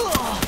Ugh.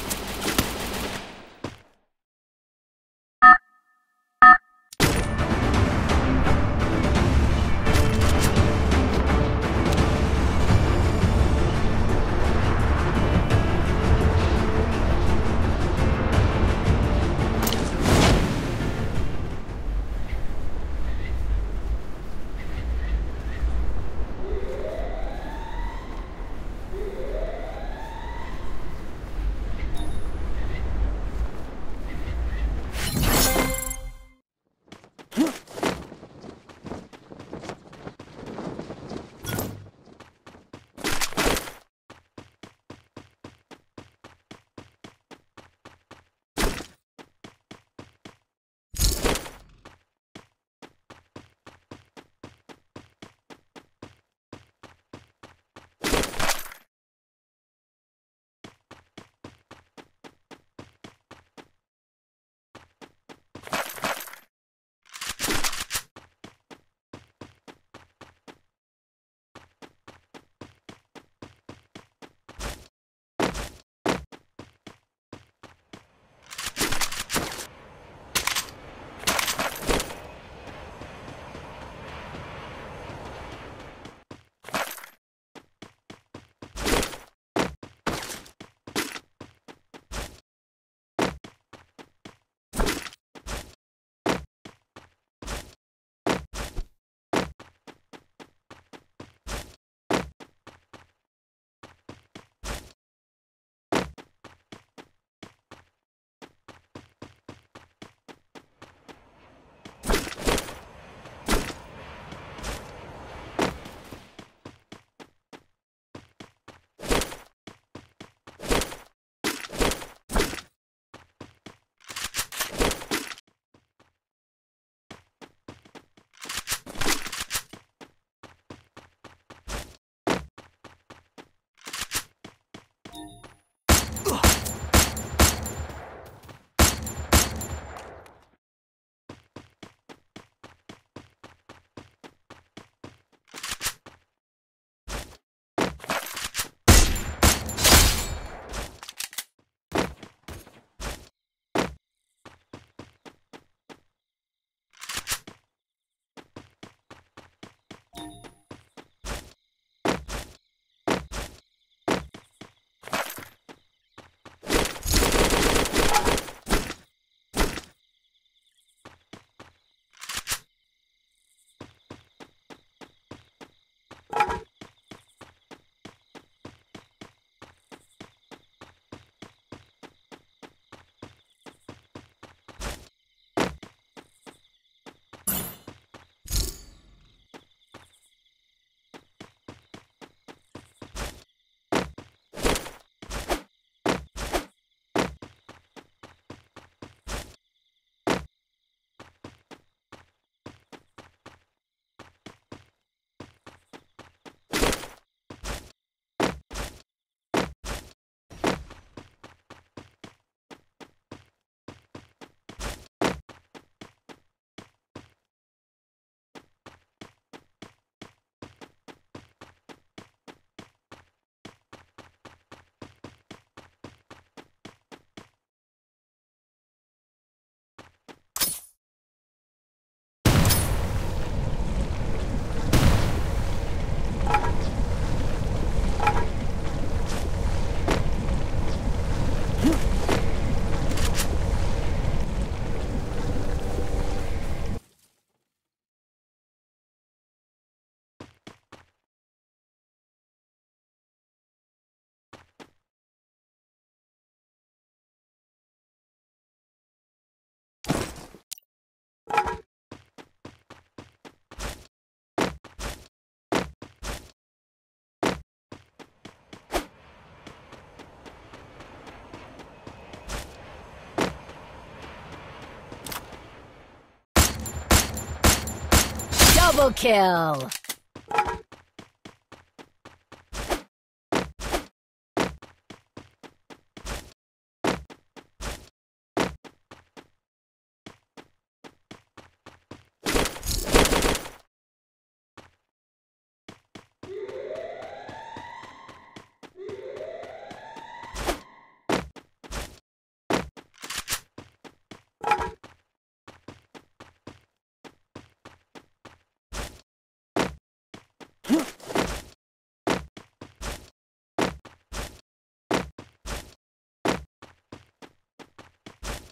Double kill!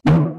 Mm-hmm.